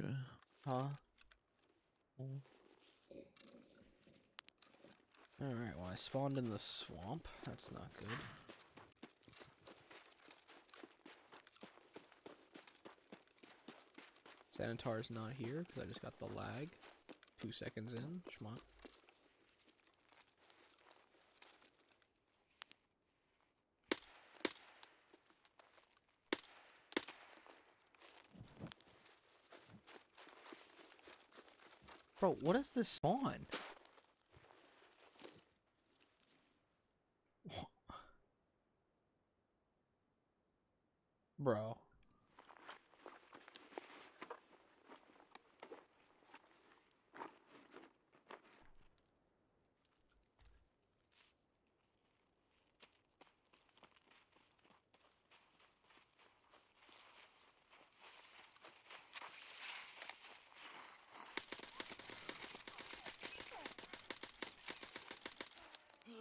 Okay. Huh? Mm-hmm. Alright, well I spawned in the swamp. That's not good. Sanitar's not here because I just got the lag. Two seconds in. Schmuck. Bro, what is this spawn? Bro.